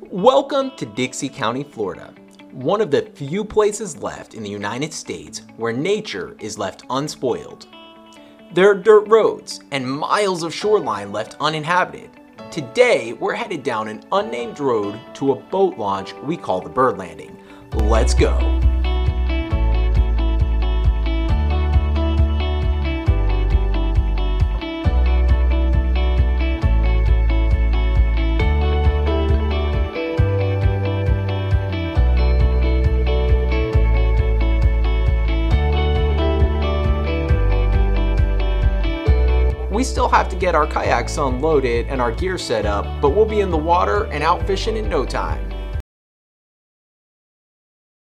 Welcome to Dixie County, Florida, one of the few places left in the United States where nature is left unspoiled. There are dirt roads and miles of shoreline left uninhabited. Today, we're headed down an unnamed road to a boat launch we call the Bird Landing. Let's go. We still have to get our kayaks unloaded and our gear set up, but we'll be in the water and out fishing in no time.